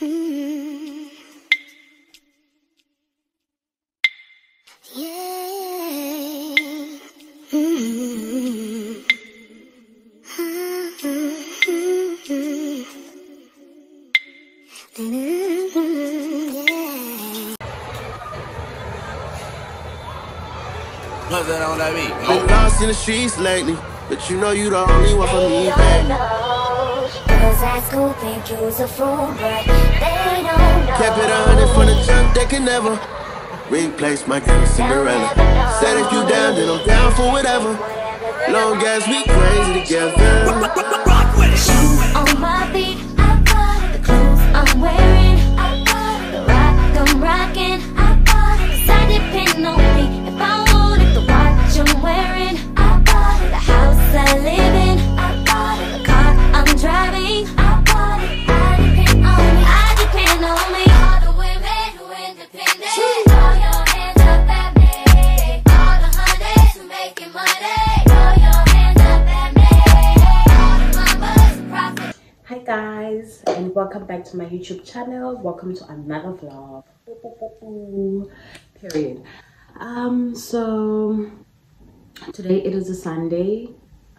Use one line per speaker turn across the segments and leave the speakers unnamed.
Mm. Mm. Yeah.
What's that on that beat?
Been lost in the streets lately, but you know you the only one for me, baby.
Cause school a fool, but they don't know.
Kept it a hundred from the jump, they can never replace my girl Cinderella. Said if you down, then I'm down for whatever. Long as we crazy together.
To my YouTube channel. Welcome to another vlog. Period. Um so today it is a Sunday.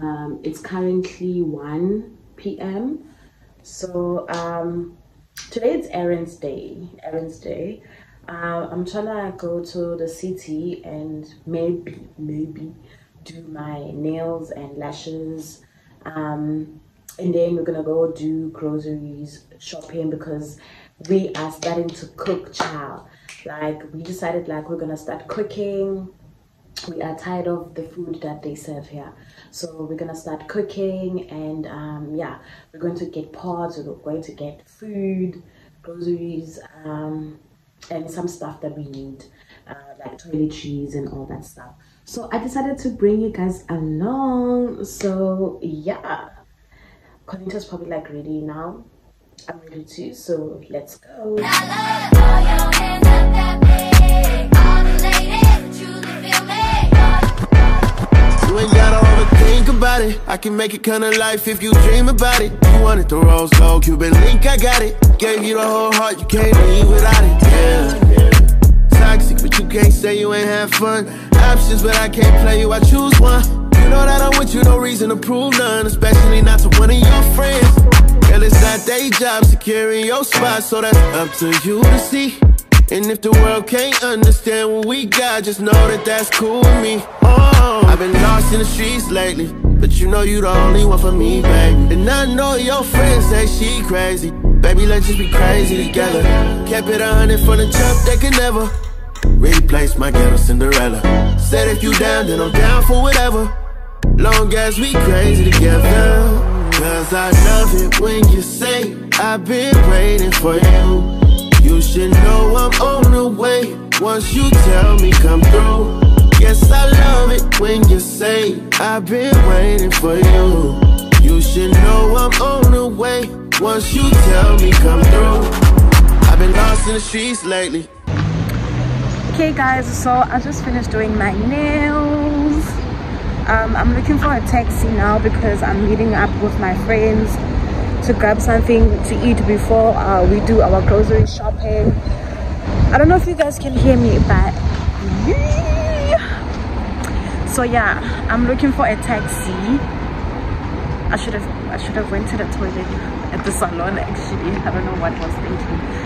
Um it's currently 1 p.m. So um today it's Aaron's day. Aaron's day. Uh, I'm trying to go to the city and maybe maybe do my nails and lashes. Um and then we're gonna go do groceries shopping because we are starting to cook child. Like we decided like we're gonna start cooking. We are tired of the food that they serve here. So we're gonna start cooking and um yeah we're going to get pots we're going to get food groceries um and some stuff that we need uh, like toiletries and all that stuff. So i decided to bring you guys along. So yeah Conita's probably like ready now. I'm ready too, so let's go.
About it. I can make it kinda life if you dream about it. You wanted the rose gold Cuban link, I got it. Gave you the whole heart, you can't leave without it. Yeah. Toxic, but you can't say you ain't have fun. Options, but I can't play you, I choose one. You know that I'm with you, no reason to prove none, especially not to one of your friends. Girl, it's not day job securing your spot, so that's up to you to see. And if the world can't understand what we got, just know that that's cool with me. Oh, I've been lost in the streets lately, but you know you the only one for me, baby. And I know your friends say she crazy. Baby, let's just be crazy together. Kept it a hundred from the jump, they can never replace my ghetto Cinderella. Said if you down, then I'm down for whatever. Long as we crazy together. Cause I love it when you say, I've been waiting for you. You should know I'm on the way. Once you tell me come through. Yes, I love it when you say, I've been waiting for you. You should know I'm on the way. Once you tell me come through. I've been lost in the streets lately.
Okay guys, so I just finished doing my nails. Um, I'm looking for a taxi now because I'm meeting up with my friends to grab something to eat before uh, we do our grocery shopping. I don't know if you guys can hear me, but so yeah, I'm looking for a taxi. I should have I should have went to the toilet at the salon actually. I don't know what I was thinking.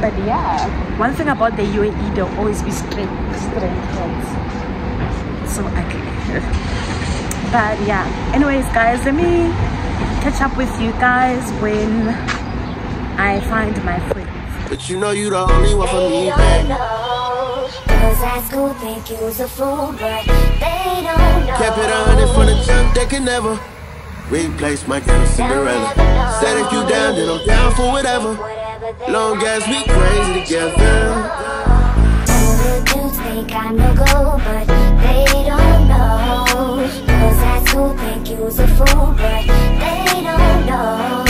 But yeah, one thing about the UAE, they'll always be straight, straight heads. So ugly. But yeah, anyways guys, let me catch up with you guys when I find my friends.
But you know you the only one for me, baby.
Cause at school think you was a fool, but they don't know.
Kept it a hundred from the jump, they can never replace my girl Cinderella. Said if you down, then I'm down for whatever. Long as we crazy together.
All the dudes think I'm no go, but they don't know. Cause I school think you was a fool, but they don't know.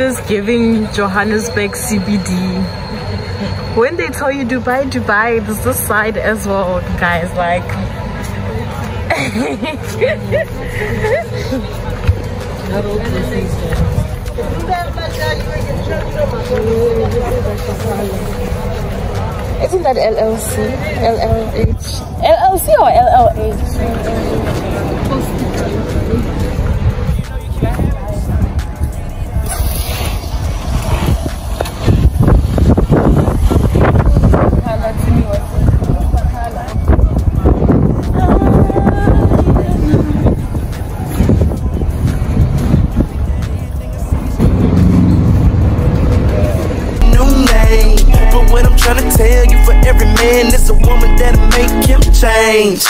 This giving Johannesburg CBD? When they tell you Dubai, Dubai, there's this side as well, guys. Like, isn't that LLC? LLH? LLC or LLH?
Man, there's a woman that'll make him change.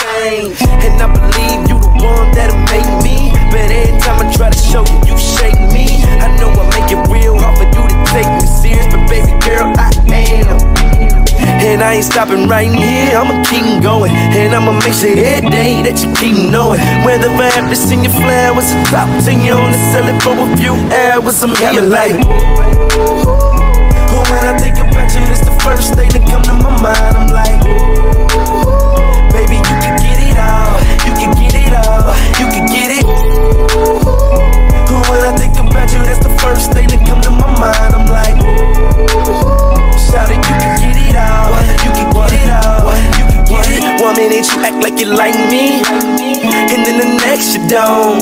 And I believe you the one that'll make me. But every time I try to show you, you shake me. I know I make it real hard for you to take me serious, but baby girl, I am. And I ain't stopping right here, I'ma keep going. And I'ma make sure every day that you keep knowing. Whether I have to sing your flowers or top 10, you only sell it for a few hours. I'm here like. You, it's the first thing that come to my mind. I'm like, baby, you can get it all, you can get it all, you can get it. But when I think about you, that's the first thing that come to my mind. I'm like, shout it, you can get it all, you can get it all, One minute you act like you like me, and then the next you don't.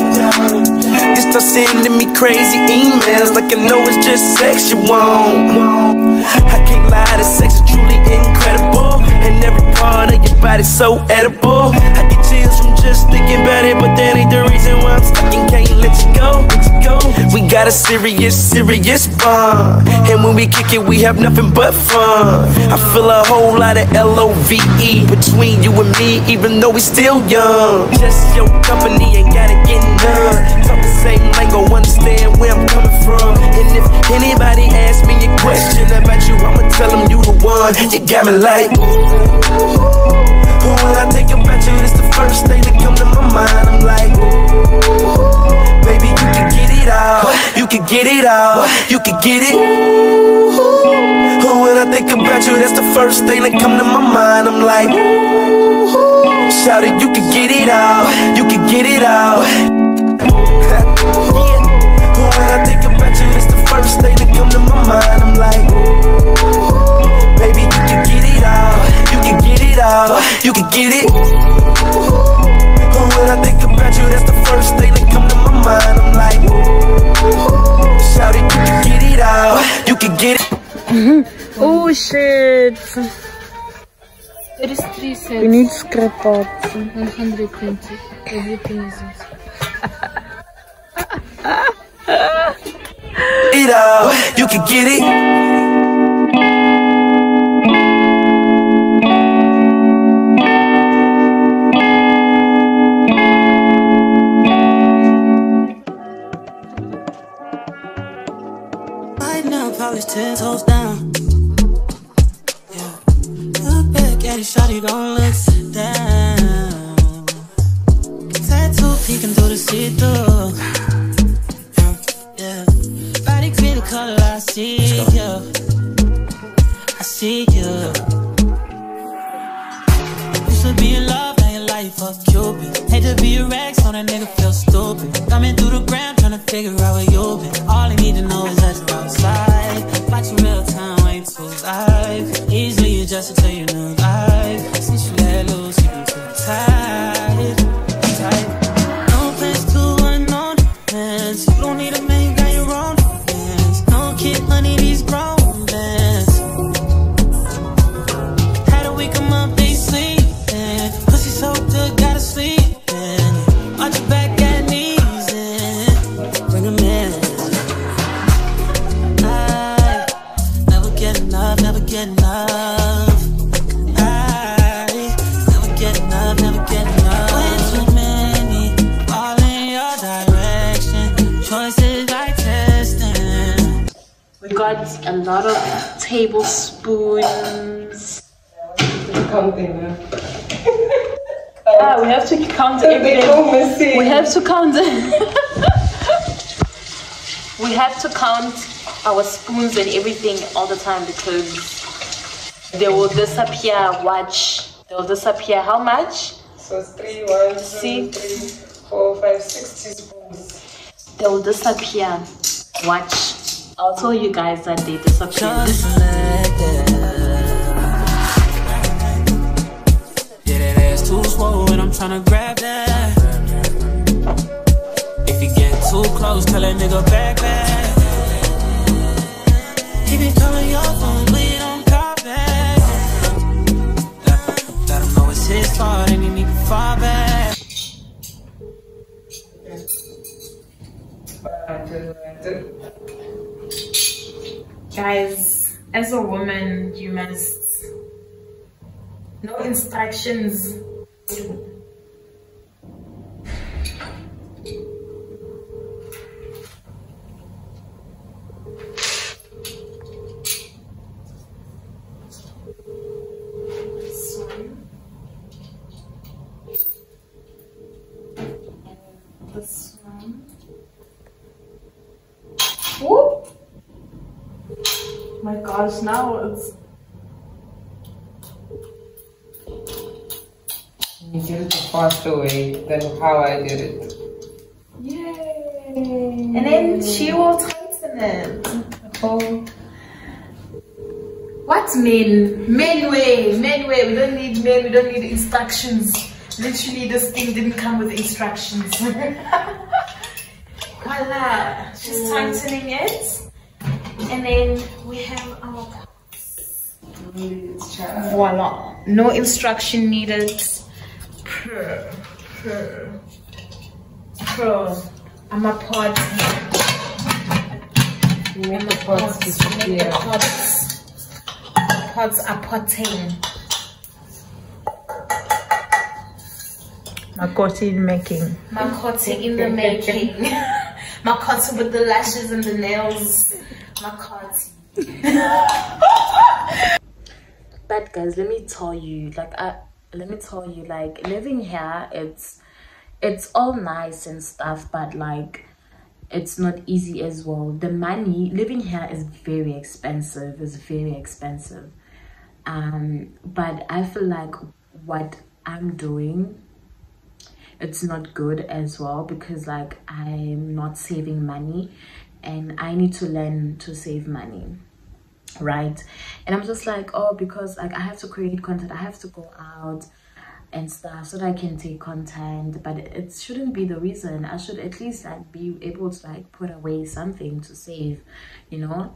You start sending me crazy emails like I know it's just sex you want. I can't lie, the sex is truly incredible. And every part of your body's so edible. Just thinking about it, but that ain't the reason why I'm stuck can't let you go. Let you go. We got a serious, serious bond. And when we kick it, we have nothing but fun. I feel a whole lot of L-O-V-E between you and me, even though we still young. Just your company ain't gotta get none. Talk the same lingo, understand where I'm coming from. And if anybody asks me a question about you, I'ma tell them you the one. You got me like. When I think about you, it's the first thing that come to my mind. I'm like, baby, you can get it all, you can get it all, you can get it. Ooh, When I think about you, that's the first thing that come to my mind. I'm like, shout it, you can get it all, you can get it all. When I think about you, it's the first thing that come to my mind. I'm like, baby, you can you can get it all, you can get it. When I think about you, that's the first thing that come to my mind. I'm like, shout it, you can get it all, you can get it. Mm-hmm.
Oh shit.
33 cents.
We need scrap parts.
120. Everything is this.
it all, you can get it.
Adjusted to your new life. Since you let loose, you been too. Tight.
Tablespoons. Yeah, we have to count everything. We have to count
we have to count our spoons and everything all the time because they will disappear. Watch, they will disappear. How much?
So it's three, one, two,
See?
three, four, five, six teaspoons.
They will disappear. Watch. I'll tell you guys that they disappear.
Just like. Yeah, that ass too swole and I'm tryna grab that. If you get too close, tell that nigga back back. He been calling your phone, but you don't call back. Let, let him know it's his fault and he need to fall back.
One, two, one, two.
Guys, as a woman, you must know instructions. My now it's
You did it the faster way than how I did it.
yay. And then she will tighten it.
Oh,
What's men? Men way, men way. We don't need men. We don't need instructions. Literally, this thing didn't come with instructions. Voila! She's tightening it, and then we have our
child.
voila. No instruction needed. Purr, purr, purr. I'm a pod.
You make the pots
Make the pods. The pods are potting.
Makoti in making.
Makoti in the making. Makoti with the lashes and the nails. Makoti. but guys, let me tell you, like I let me tell you, like living here, it's it's all nice and stuff, but like it's not easy as well. The money living here is very expensive. It's very expensive. Um, but I feel like what I'm doing it's not good as well because like I'm not saving money and I need to learn to save money right? And I'm just like oh because like I have to create content. I have to go out and stuff so that I can take content. But it shouldn't be the reason. I should at least like be able to like put away something to save you know?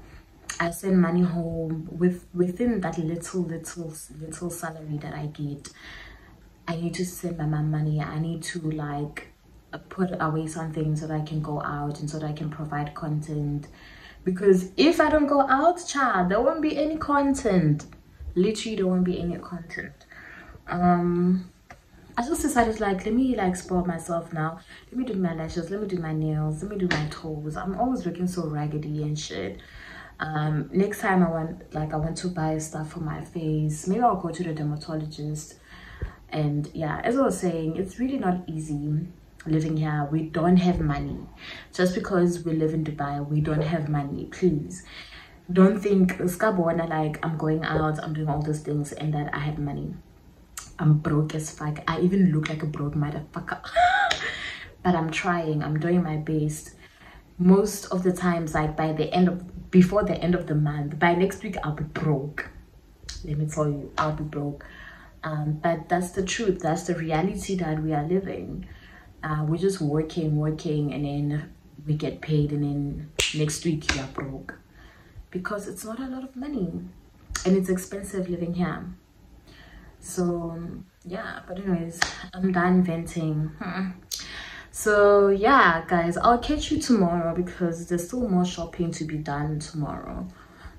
I send money home with within that little little little salary that I get. I need to send my mom money. I need to like put away something so that I can go out and so that I can provide content. Because if I don't go out, child, there won't be any content. Literally, there won't be any content. Um, I just decided like let me like spoil myself now. Let me do my lashes. Let me do my nails. Let me do my toes. I'm always looking so raggedy and shit. Um, next time I want like I want to buy stuff for my face. Maybe I'll go to the dermatologist and yeah as i was saying it's really not easy living here we don't have money. Just because we live in dubai we don't have money please. Don't think skabona like i'm going out i'm doing all those things and that i have money. I'm broke as fuck. I even look like a broke motherfucker. But i'm trying i'm doing my best. Most of the times like by the end of before the end of the month by next week i'll be broke. Let me tell you i'll be broke. Um, but that's the truth. That's the reality that we are living uh, we're just working working and then we get paid and then next week you are broke. Because it's not a lot of money and it's expensive living here. So yeah but anyways i'm done venting. Hmm. so yeah guys i'll catch you tomorrow because there's still more shopping to be done tomorrow.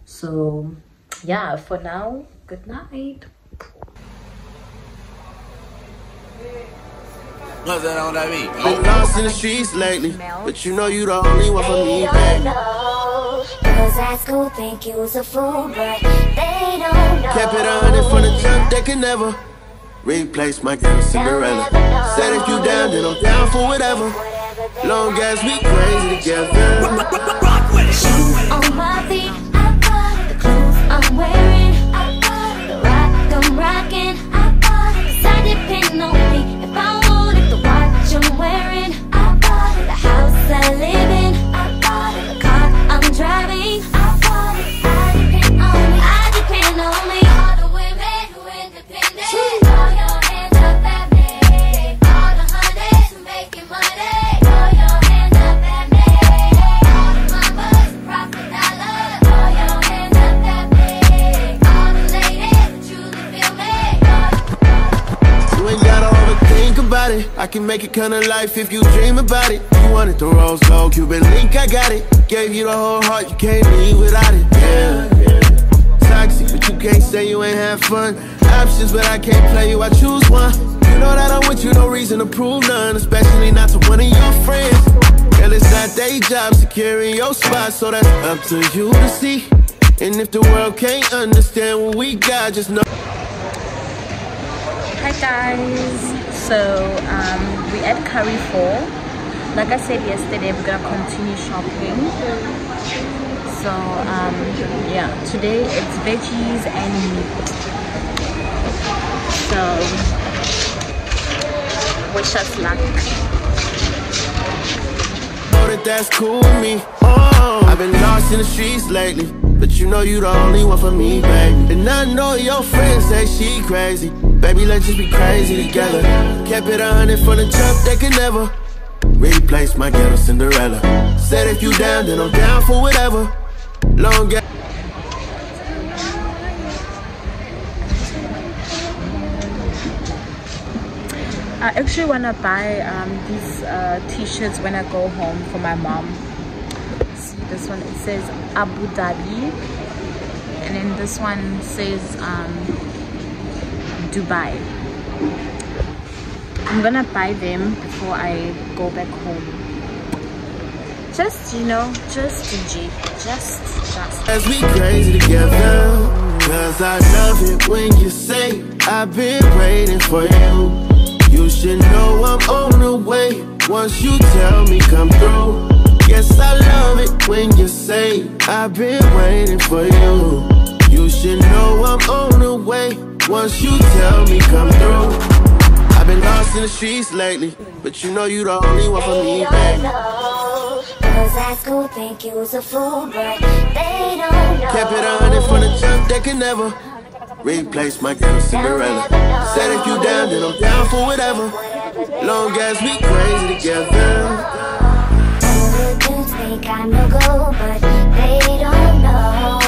So yeah for now good night
What's that on that beat?
Been lost in the streets lately, but you know you the only one for me,
They
baby.
don't know. At school think you was a fool, but they don't know.
Kept it on in front of jump, they can never replace my girl Cinderella. Said if you down, then I'm down for whatever. Long as we crazy together.
shoes on my feet. I bought it. The clothes I'm wearing. I bought it. The rock I'm rocking. I'm wearing. I bought. The house I live in.
Make it kinda life if you dream about it. You wanted the rose gold Cuban link, I got it. Gave you the whole heart, you can't leave without it. Yeah, yeah. Toxic, but you can't say you ain't have fun. Options, but I can't play you, I choose one. You know that I'm with you, no reason to prove none, especially not to one of your friends. Girl, it's not their job securing your spot, so that's up to you to see. And if the world can't understand what we got, just know.
Hi guys, so um, we at Carrefour. Like I said yesterday, we're gonna continue shopping. So um, yeah, today it's veggies and meat. So wish us luck.
know that that's cool with me. Oh, I've been lost in the streets lately, but you know you the only one for me, baby. And I know your friends say she crazy. Baby, let's just be crazy together. Kept it a hundred from the jump, they could never replace my ghetto Cinderella. Said if you down, then I'm down for whatever. Long as
I actually wanna buy um, these uh, t-shirts when I go home for my mom. See this one, it says Abu Dhabi, and then this one says um, Dubai. I'm gonna buy them before I go back home. Just you know, just to G, just just.
As we crazy together Cause I love it when you say I've been waiting for you You should know I'm on the way Once you tell me come through Yes, I love it when you say I've been waiting for you You should know I'm on the way Once you tell me come through I've been lost in the streets lately But you know you the only one for me, baby
Cause at school think you was a fool, but they don't know.
Kept it a hundred from the jump, they can never replace my girl Cinderella. Said if you down, then I'm down for whatever. Long as we crazy together.
Think I'm no go, but they don't know.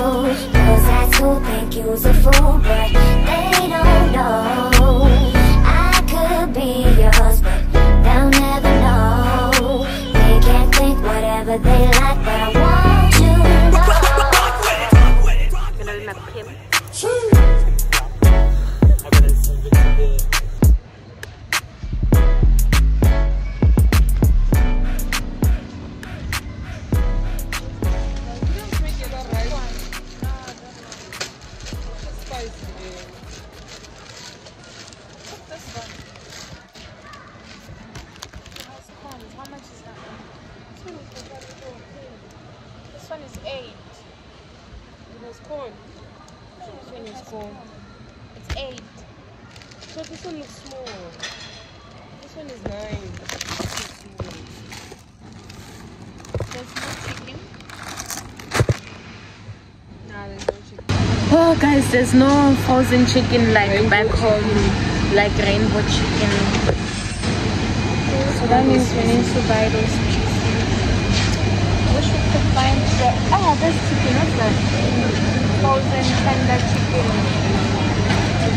Cause at school think you was a fool, but they don't know.
Guys, there's no frozen chicken like back home, like rainbow chicken. So that means we need to buy those pieces.
Wish we could find the ah, there's chicken. What's that? Frozen tender chicken.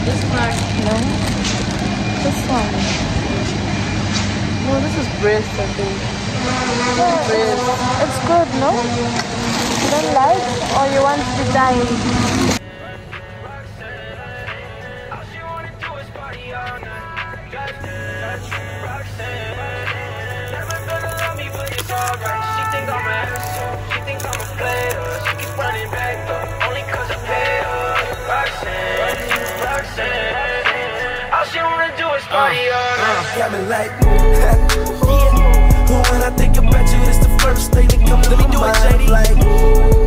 This one.
No? This one.
No, this is breast, I think.
It's good, no?
You don't like, or you want to dine?
Got me like, yeah. When I think about you, this the first thing that comes to my mind. I'm like, ooh,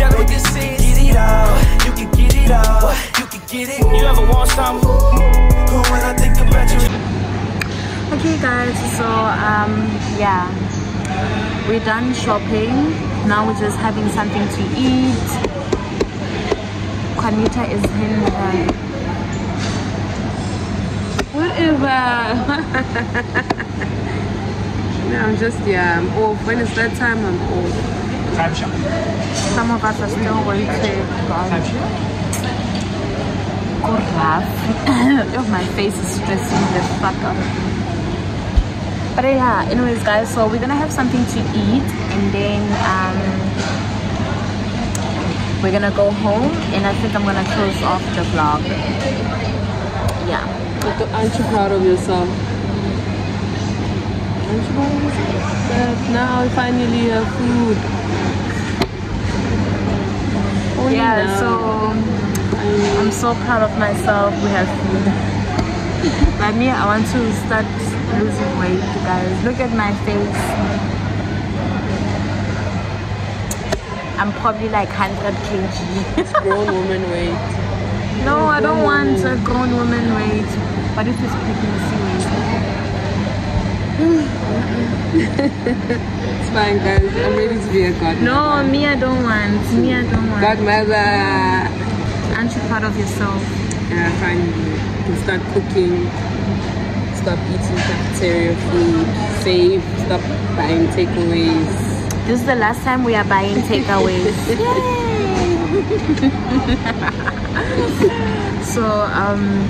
baby, you can get it all. You can get it all. You can get it. You ever want some? When I think about you.
okay guys so um yeah we're done shopping now we're just having something to eat Juanita is in uh, her
Whatever. no, I'm just, yeah, I'm off. When it's that time, I'm off. Time shot.
Some of us are still going to go rough oh, my face is stressing the fuck up but yeah anyways guys so we're gonna have something to eat and then um we're gonna go home and i think i'm gonna close off the vlog yeah
But aren't you proud of yourself? Aren't you proud of yourself? That now finally have eh, food. Only
yeah
now.
so i'm so proud of myself we have food but me i want to start losing weight guys look at my face i'm probably like 100 kg it's
grown woman weight.
no i don't want a grown woman weight but if it's pregnancy weight
It's fine, guys. I'm ready to be a godmother.
no me i don't want me i don't want
Godmother.
aren't you proud of yourself
Yeah, finally. You can start cooking. Stop eating cafeteria food. Save. Stop buying takeaways.
this is the last time we are buying takeaways so um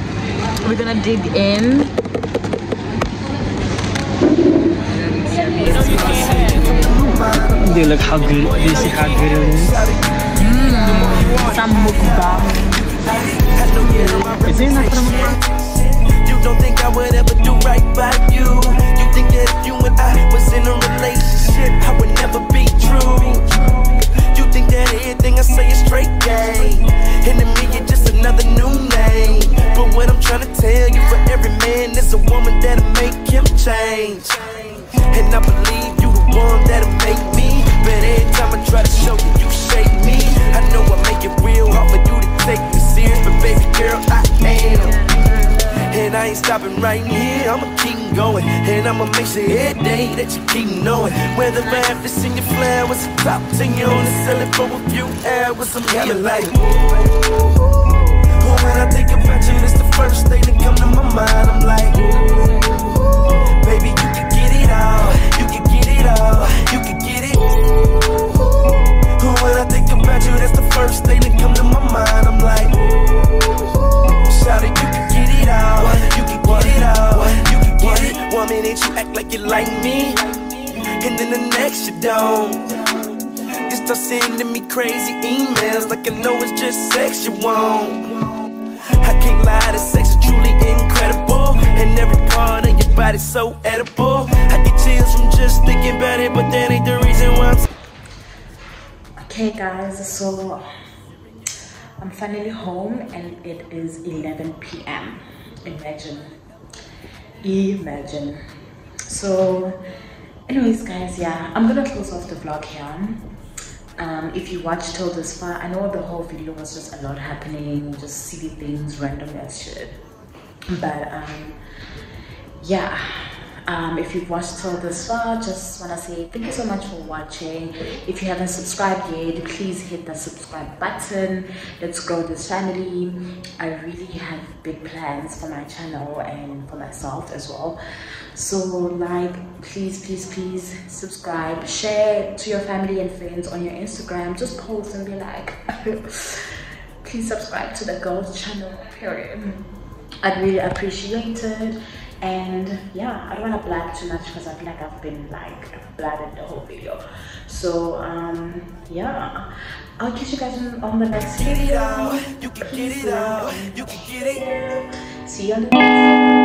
we're gonna dig in
Do you look how good? Do you see how good it is?
some mukbang
Is it not from
You don't think I would ever do right by you. You think that if you and I was in a relationship, I would never be true. Think that everything I say is straight game. And to me, you're just another new name. But what I'm trying to tell you, for every man, there's a woman that'll make him change. And I believe you the one that'll make me. But every time I try to show you, I ain't stopping right here, I'ma keep going. And I'ma make sure every day that you keep knowing. Whether I have to sing your flowers, top 10 you on the selling for a few hours, I'm hella like. ooh. When I think about you, it's the first thing that come to my mind. I'm like, ooh, baby, you can get it all, you can get it all, you can get it. Ooh, When I think about you, that's the first thing that come to my mind. I'm like, shout it, you can get it all, you can get it all, you can get it. One minute you act like you like me, and then the next you don't. You start sending me crazy emails like I know it's just sex you want. I can't lie, the sex is truly incredible. And every part of your body's so edible. I get chills from just thinking about it, but that ain't the reason why I'm
okay guys so i'm finally home and it is 11 p.m imagine. Imagine. So anyways guys yeah i'm gonna close off the vlog here. Um if you watched till this far i know the whole video was just a lot happening just silly things random as shit. But um yeah um, if you've watched till this far just want to say thank you so much for watching. If you haven't subscribed yet please hit the subscribe button. Let's grow this family. I really have big plans for my channel and for myself as well. So like please please please subscribe share to your family and friends on your instagram. Just post and be like please subscribe to the girls channel period. I'd really appreciate it. And yeah, I don't want to blab too much because I feel like I've been like blabbing the whole video. So um yeah, I'll catch you guys on, on the next video.
You can get it all, you can get it.
See you on the next